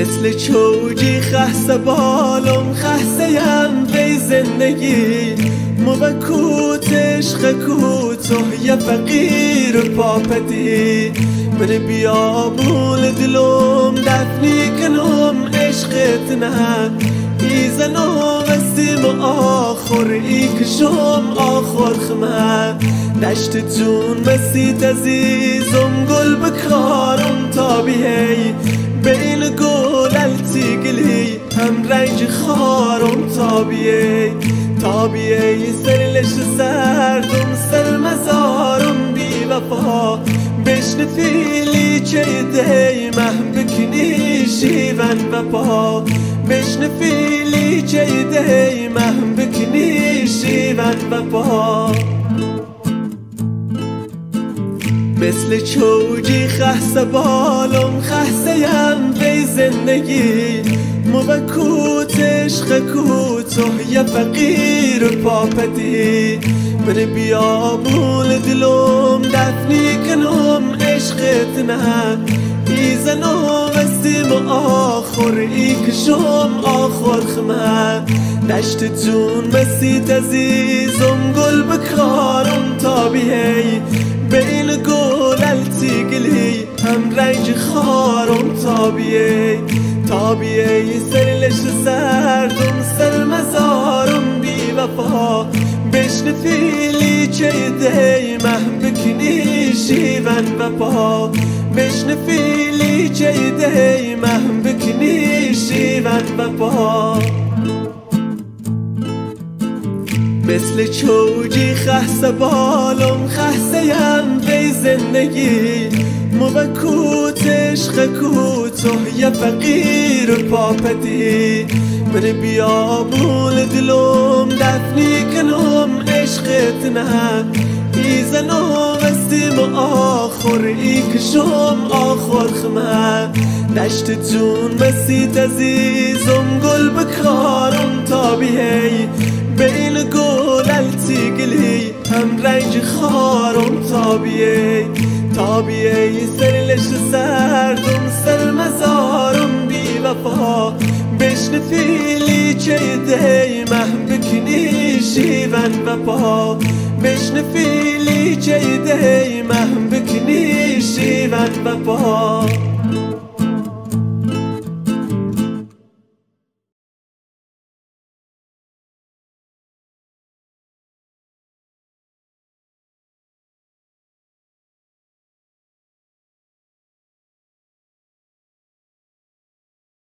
مثل چوجی خست بالم یم بی زندگی. موکوت عشق کوتاه یه فقیر پاپتی. من بیابون دلم دفنی کنم عشقت نه. ایزنم استیم آخر ای کشم آخر خمه. دشت جون مسیت عزیزم گل بکارم تا رنج خارم تا بیهی تا بیهی سرلش سردم سر مزارم بی وفا. بشن فیلی چه دی مهم بکنی شیون و پا بشن فیلی چه دی مهم بکنی شیون و پا مثل چوجی خسته بالم خسته یم زندگی. موکوت عشق کوتاه یه فقیر پاپتی. من بیابون دلم دفنی کنم عشقت نه. ایزنم استیم آخر ای کشم آخر خمه. دشت جون مسیت عزیزم گل بکارم تا بیهی بین گل التیگلی هم رنج خارم تا بیهی تا بیهی سرلش سردم سر مزارم بی وفا بشن فیلی چه دی مهم بکنی شیون و پا بشن فیلی چه دی مهم بکنی شیون و پا مثل چوجی خسته بالم خسته یم بی زندگی موکوت عشق کوتاه یه فقیر پاپتی. من بیابون دلم دفنی کنم عشقت نه. ایزنم استیم آخر ای کشم آخر خمه. دشت جون مسیت عزیزم گل بکارم تا بیهی بین گل التیگلی هم رنج خارم تا بیهی تا بیهی سرلش سردم سر مزارم بی وفا بشن فیلی چه دی مهم بکنی شیون و پا بشن فیلی چه دی مهم بکنی شیون و پا